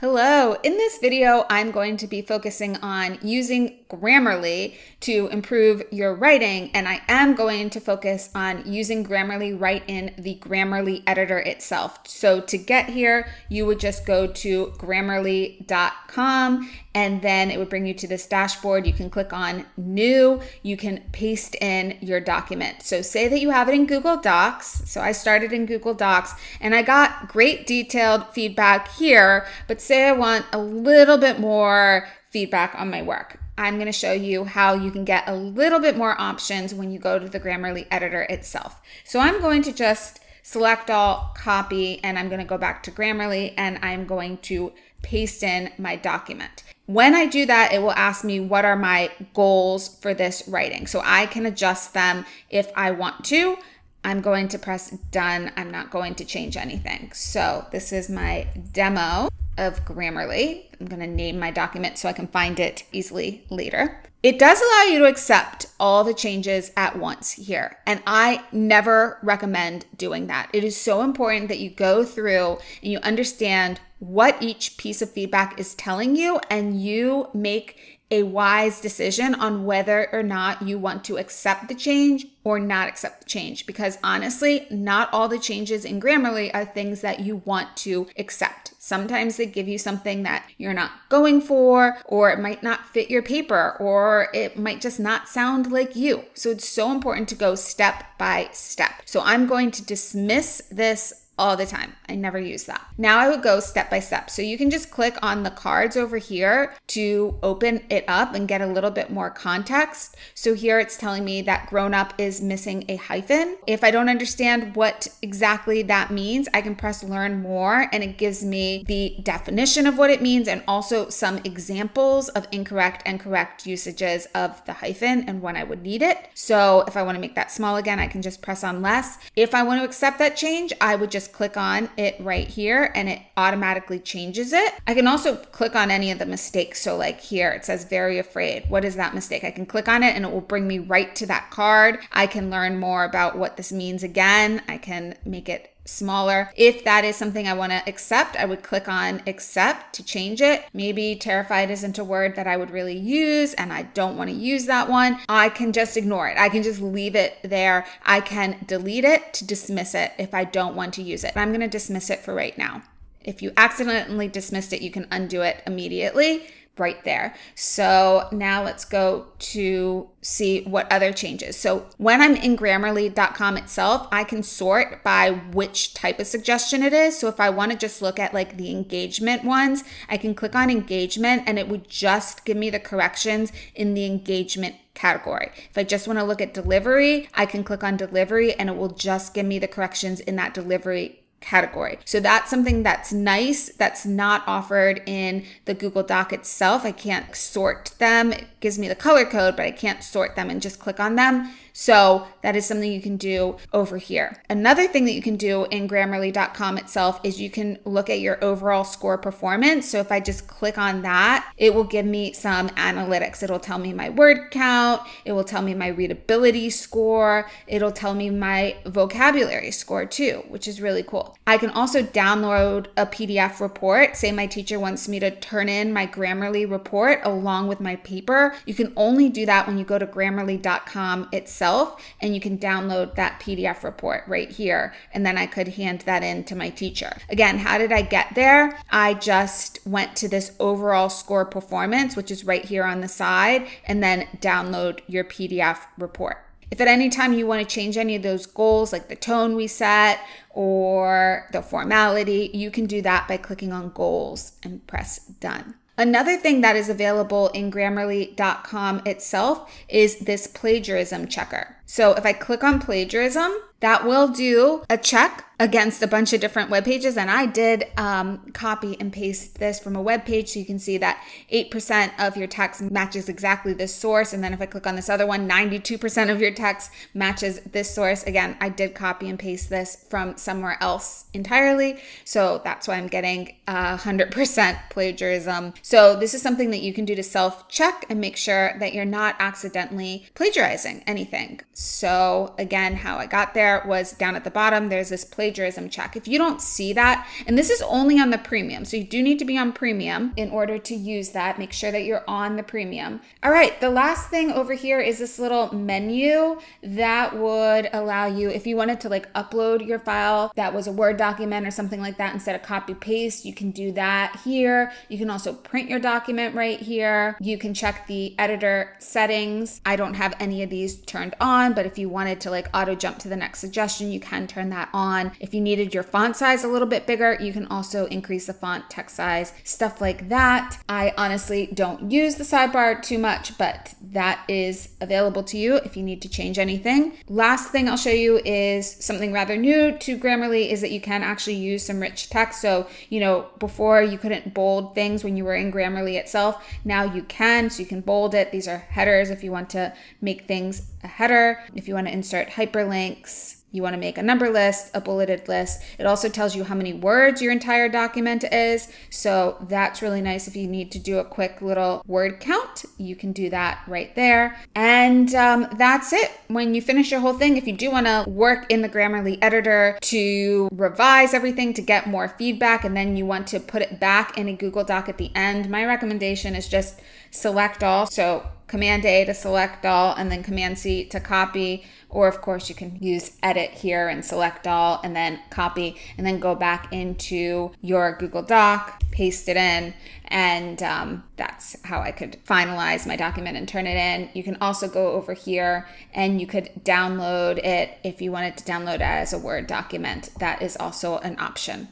Hello, in this video, I'm going to be focusing on using Grammarly to improve your writing, and I am going to focus on using Grammarly right in the Grammarly editor itself. So to get here, you would just go to grammarly.com and then it would bring you to this dashboard. You can click on new, you can paste in your document. So say that you have it in Google Docs. So I started in Google Docs and I got great detailed feedback here, but say I want a little bit more feedback on my work. I'm going to show you how you can get a little bit more options when you go to the Grammarly editor itself. So I'm going to just select all, copy, and I'm going to go back to Grammarly and I'm going to paste in my document. When I do that, it will ask me what are my goals for this writing. So I can adjust them if I want to. I'm going to press done. I'm not going to change anything. So this is my demo of Grammarly. I'm going to name my document so I can find it easily later. It does allow you to accept all the changes at once here. And I never recommend doing that. It is so important that you go through and you understand what each piece of feedback is telling you and you make a wise decision on whether or not you want to accept the change or not accept the change. Because honestly, not all the changes in Grammarly are things that you want to accept. Sometimes they give you something that you're not going for, or it might not fit your paper, or it might just not sound like you. So it's so important to go step by step. So I'm going to dismiss this all the time. I never use that. Now I would go step by step. So you can just click on the cards over here to open it up and get a little bit more context. So here it's telling me that grown up is missing a hyphen. If I don't understand what exactly that means, I can press learn more and it gives me the definition of what it means and also some examples of incorrect and correct usages of the hyphen and when I would need it. So if I want to make that small again, I can just press on less. If I want to accept that change, I would just click on it right here and it automatically changes it. I can also click on any of the mistakes. So like here, it says very afraid. What is that mistake? I can click on it and it will bring me right to that card. I can learn more about what this means again. I can make it smaller. If that is something I want to accept, I would click on accept to change it. Maybe terrified isn't a word that I would really use and I don't want to use that one. I can just ignore it. I can just leave it there. I can delete it to dismiss it if I don't want to use it. I'm going to dismiss it for right now. If you accidentally dismissed it, you can undo it immediately right there. So now let's go to see what other changes. So when I'm in Grammarly.com itself, I can sort by which type of suggestion it is. So if I want to just look at like the engagement ones, I can click on engagement and it would just give me the corrections in the engagement category. If I just want to look at delivery, I can click on delivery and it will just give me the corrections in that delivery category. So that's something that's nice that's not offered in the Google Doc itself. I can't sort them. It gives me the color code, but I can't sort them and just click on them. So that is something you can do over here. Another thing that you can do in Grammarly.com itself is you can look at your overall score performance. So if I just click on that, it will give me some analytics. It'll tell me my word count. It will tell me my readability score. It'll tell me my vocabulary score too, which is really cool. I can also download a PDF report. Say my teacher wants me to turn in my Grammarly report along with my paper. You can only do that when you go to Grammarly.com itself itself and you can download that PDF report right here. And then I could hand that in to my teacher. Again, how did I get there? I just went to this overall score performance, which is right here on the side, and then download your PDF report. If at any time you want to change any of those goals, like the tone we set or the formality, you can do that by clicking on goals and press done. Another thing that is available in Grammarly.com itself is this plagiarism checker. So if I click on plagiarism, that will do a check against a bunch of different web pages. And I did um, copy and paste this from a web page. So you can see that 8% of your text matches exactly this source. And then if I click on this other one, 92% of your text matches this source. Again, I did copy and paste this from somewhere else entirely. So that's why I'm getting 100% plagiarism. So this is something that you can do to self check and make sure that you're not accidentally plagiarizing anything. So, again, how I got there was down at the bottom, there's this plagiarism check. If you don't see that, and this is only on the premium, so you do need to be on premium in order to use that. Make sure that you're on the premium. All right, the last thing over here is this little menu that would allow you, if you wanted to like upload your file that was a Word document or something like that instead of copy paste, you can do that here. You can also print your document right here. You can check the editor settings. I don't have any of these turned on, but if you wanted to like auto jump to the next suggestion, you can turn that on. If you needed your font size a little bit bigger, you can also increase the font text size, stuff like that. I honestly don't use the sidebar too much, but that is available to you if you need to change anything. Last thing I'll show you is something rather new to Grammarly is that you can actually use some rich text. So, you know, before you couldn't bold things when you were in Grammarly itself, now you can. So you can bold it. These are headers if you want to make things a header, if you want to insert hyperlinks, you want to make a number list, a bulleted list. It also tells you how many words your entire document is. So that's really nice if you need to do a quick little word count. You can do that right there. And um, that's it. When you finish your whole thing, if you do want to work in the Grammarly editor to revise everything to get more feedback, and then you want to put it back in a Google Doc at the end, my recommendation is just select all. So Command A to select all, and then Command C to copy. Or, of course, you can use Edit here and select all, and then copy, and then go back into your Google Doc, paste it in, and um, that's how I could finalize my document and turn it in. You can also go over here and you could download it if you wanted to download it as a Word document. That is also an option.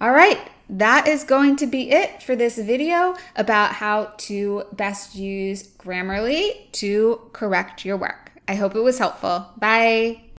All right, that is going to be it for this video about how to best use Grammarly to correct your work. I hope it was helpful. Bye.